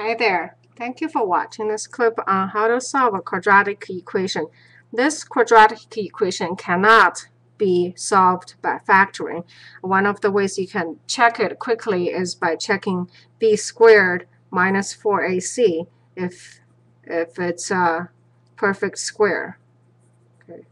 Hi there. Thank you for watching this clip on how to solve a quadratic equation. This quadratic equation cannot be solved by factoring. One of the ways you can check it quickly is by checking b squared minus 4ac if, if it's a perfect square. Okay.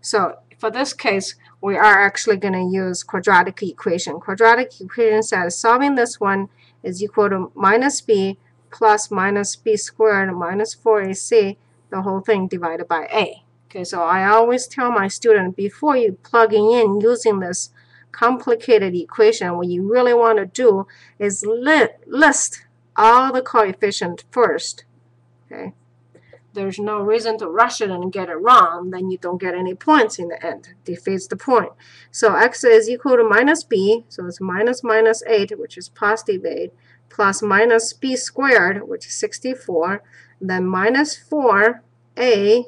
So for this case, we are actually going to use quadratic equation. Quadratic equation says solving this one is equal to minus b plus minus b squared minus 4ac, the whole thing divided by a. Okay, so I always tell my student before you plugging in using this complicated equation, what you really want to do is li list all the coefficients first. Okay, there's no reason to rush it and get it wrong. Then you don't get any points in the end. Defeats the point. So x is equal to minus b, so it's minus minus 8, which is positive 8, plus minus b squared, which is 64, then minus 4a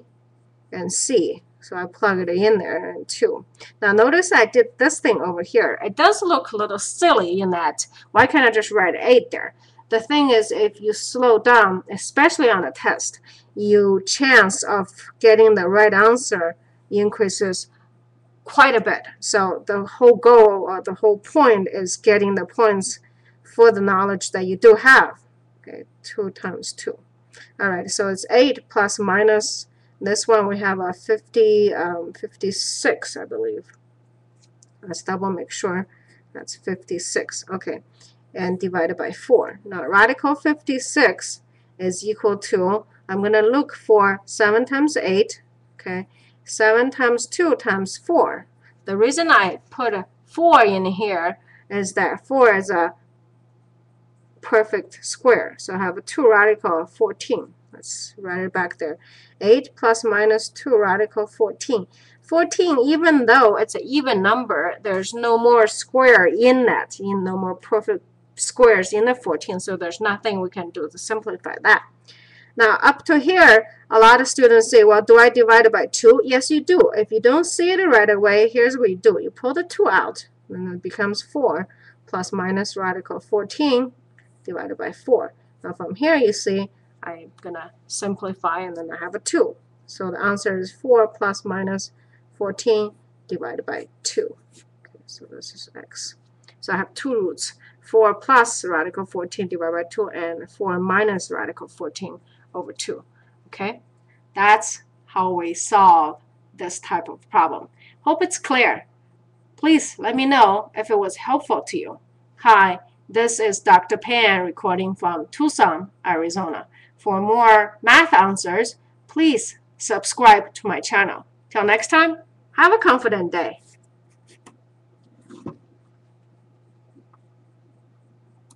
and C. So I plug it in there and 2. Now notice I did this thing over here. It does look a little silly in that why can't I just write 8 there? The thing is if you slow down, especially on a test, your chance of getting the right answer increases quite a bit. So the whole goal or the whole point is getting the points for the knowledge that you do have. Okay, 2 times 2. All right, so it's 8 plus minus this one we have a 50, um, 56, I believe. Let's double make sure. That's 56. Okay. And divided by 4. Now, radical 56 is equal to, I'm going to look for 7 times 8. Okay. 7 times 2 times 4. The reason I put a 4 in here is that 4 is a perfect square. So I have a 2 radical of 14. Let's write it back there. 8 plus minus 2 radical 14. 14, even though it's an even number, there's no more square in that, in no more perfect squares in the 14, so there's nothing we can do to simplify that. Now, up to here, a lot of students say, well, do I divide it by 2? Yes, you do. If you don't see it right away, here's what you do. You pull the 2 out, and it becomes 4 plus minus radical 14 divided by 4. Now, from here, you see I'm going to simplify and then I have a 2. So the answer is 4 plus minus 14 divided by 2. Okay, so this is x. So I have two roots, 4 plus radical 14 divided by 2 and 4 minus radical 14 over 2. Okay, that's how we solve this type of problem. Hope it's clear. Please let me know if it was helpful to you. Hi, this is Dr. Pan recording from Tucson, Arizona. For more math answers, please subscribe to my channel. Till next time, have a confident day.